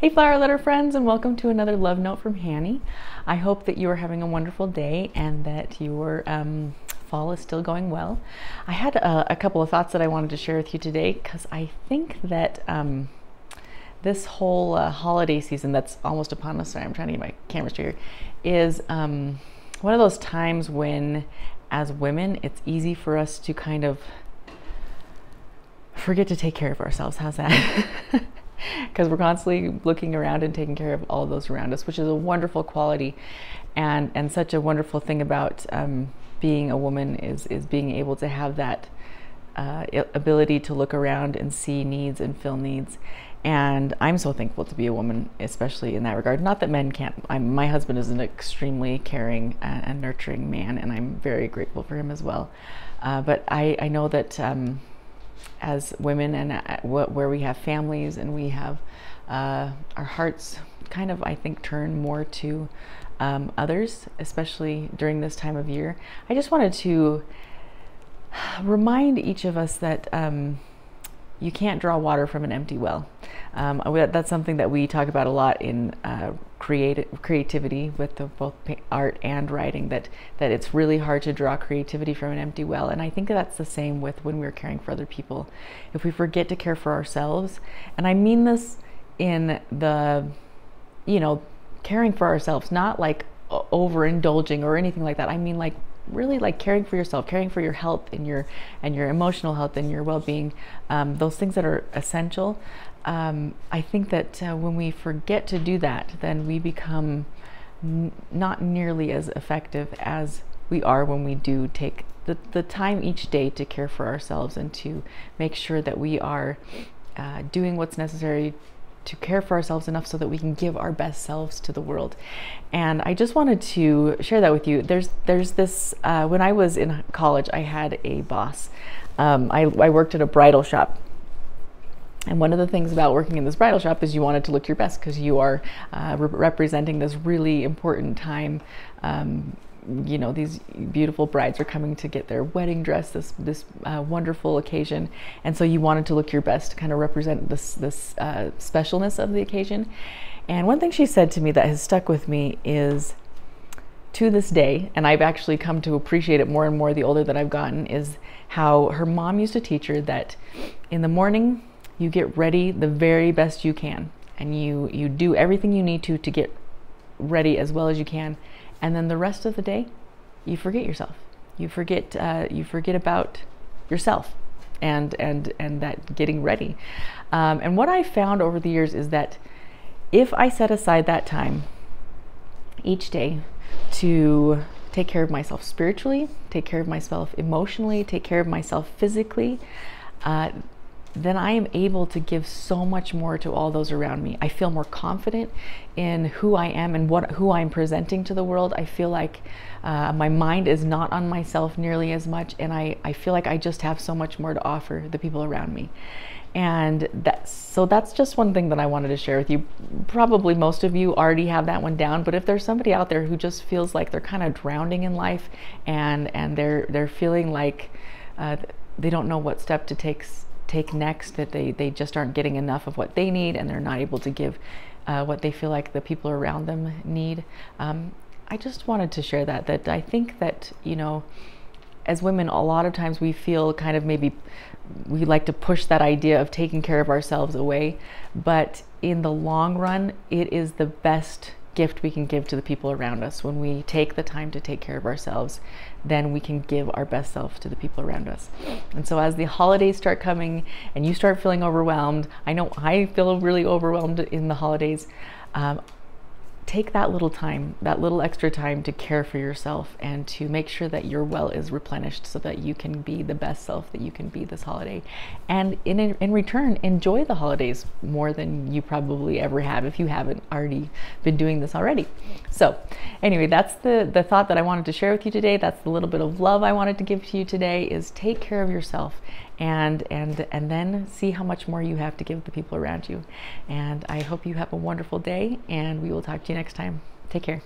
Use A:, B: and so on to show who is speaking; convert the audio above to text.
A: Hey, flower letter friends, and welcome to another love note from Hannie. I hope that you are having a wonderful day and that your um, fall is still going well. I had a, a, couple of thoughts that I wanted to share with you today because I think that um, this whole uh, holiday season that's almost upon us, sorry, I'm trying to get my camera straight here, is um, one of those times when, as women, it's easy for us to kind of forget to take care of ourselves. How's that? because we're constantly looking around and taking care of all those around us, which is a wonderful quality, and and such a wonderful thing about um, being a woman is is being able to have that uh, ability to look around and see needs and fill needs. And I'm so thankful to be a woman, especially in that regard. Not that men can't. I'm, my husband is an extremely caring and, nurturing man, and I'm very grateful for him as well. Uh, but I, I know that um, as women and uh, where we have families and we have uh, our hearts kind of, I think, turn more to um, others, especially during this time of year. I just wanted to remind each of us that um, you can't draw water from an empty well. Um, that's something that we talk about a lot in uh, creative creativity with the, both art and writing. That that it's really hard to draw creativity from an empty well, and I think that's the same with when we're caring for other people. If we forget to care for ourselves, and I mean this in the, you know, caring for ourselves, not like overindulging or anything like that. I mean like really like caring for yourself, caring for your health and your and your emotional health and your well-being, um, those things that are essential. Um, I think that uh, when we forget to do that, then we become not nearly as effective as we are when we do take the, the time each day to care for ourselves and to make sure that we are uh, doing what's necessary to care for ourselves enough so that we can give our best selves to the world. And I just wanted to share that with you. There's there's this uh, when I was in college, I had a boss. Um, I, I worked at a bridal shop. And one of the things about working in this bridal shop is you wanted to look your best because you are uh, re- representing this really important time um, you know these beautiful brides are coming to get their wedding dress this this uh, wonderful occasion. And so you wanted to look your best to kind of represent this this uh, specialness of the occasion. And one thing she said to me that has stuck with me is to this day and i've actually come to appreciate it more and more the older that i've gotten is how her mom used to teach her that in the morning you get ready the very best you can. And you you do everything you need to to get ready as well as you can and then the rest of the day you forget yourself. You forget uh, you forget about yourself and and and that getting ready. Um, and what i found over the years is that if i set aside that time each day to take care of myself spiritually take care of myself emotionally take care of myself physically uh, then I am able to give so much more to all those around me. I feel more confident in who I am and what who I'm presenting to the world. I feel like uh, my mind is not on myself nearly as much, and I, I feel like I just have so much more to offer the people around me. And that's so that's just one thing that I wanted to share with you. Probably most of you already have that one down, but if there's somebody out there who just feels like they're kind of drowning in life and and they're they're feeling like uh, they don't know what step to take take next, that they, they just aren't getting enough of what they need and they're not able to give uh, what they feel like the people around them need. Um, I just wanted to share that, that I think that, you know, as women, a lot of times we feel kind of maybe we like to push that idea of taking care of ourselves away. But in the long run, it is the best gift we can give to the people around us. When we take the time to take care of ourselves, then we can give our best self to the people around us. And so, as the holidays start coming and you start feeling overwhelmed, I know I feel really overwhelmed in the holidays. Um, take that little time, that little extra time to care for yourself and to make sure that your well is replenished so that you can be the best self that you can be this holiday. And in, in return, enjoy the holidays more than you probably ever have if you haven't already been doing this already. So, anyway, that's the, the thought that I wanted to share with you today. That's the little bit of love I wanted to give to you today is take care of yourself and and and then see how much more you have to give the people around you. And I hope you have a wonderful day and we will talk to you next time. Take care.